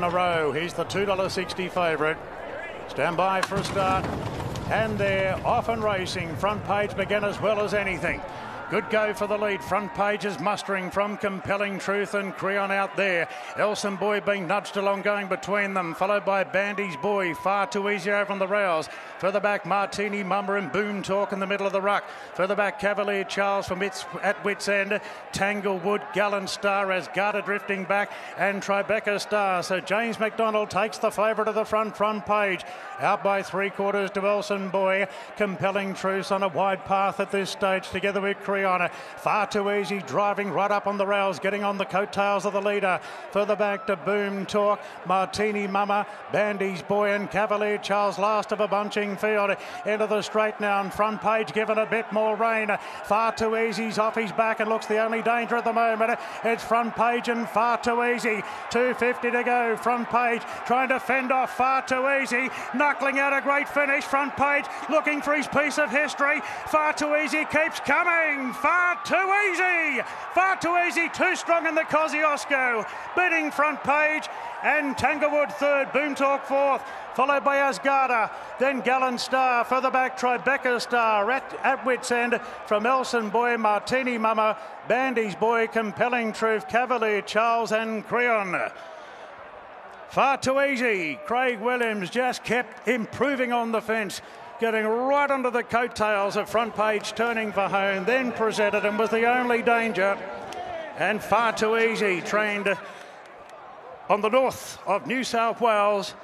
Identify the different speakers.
Speaker 1: in a row. He's the $2.60 favourite. Stand by for a start. And they're off and racing. Front page began as well as anything. Good go for the lead. Front pages mustering from Compelling Truth and Creon out there. Elson Boy being nudged along going between them, followed by Bandy's Boy. Far too easy over on the rails. Further back, Martini Mama and Boom Talk in the middle of the ruck. Further back, Cavalier Charles from its, at Wits End. Tanglewood, Gallant Star Asgarda drifting back and Tribeca Star. So James McDonald takes the favourite of the front, front page. Out by three quarters to Elson Boy. Compelling Truth on a wide path at this stage together with Creon. Far too easy, driving right up on the rails, getting on the coattails of the leader. Further back to Boom Talk, Martini Mama, Bandy's Boy and Cavalier Charles, last of a bunching field. Into the straight now, front page given a bit more rein. Far too easy's off his back and looks the only danger at the moment. It's front page and far too easy. 250 to go. Front page trying to fend off far too easy. Knuckling out a great finish. Front page looking for his piece of history. Far too easy keeps coming far too easy. Far too easy, too strong in the Kosciuszko. Bidding front page and Tanglewood third, Boom Talk fourth, followed by Asgarda, then Gallant Star, further back Tribeca Star, at, at Wits End from Elson Boy, Martini Mama, Bandy's Boy, Compelling Truth, Cavalier Charles and Creon. Far too easy. Craig Williams just kept improving on the fence getting right under the coattails of front page, turning for home, then presented and was the only danger. And far too easy, trained on the north of New South Wales